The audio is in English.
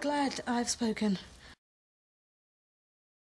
Glad I've spoken.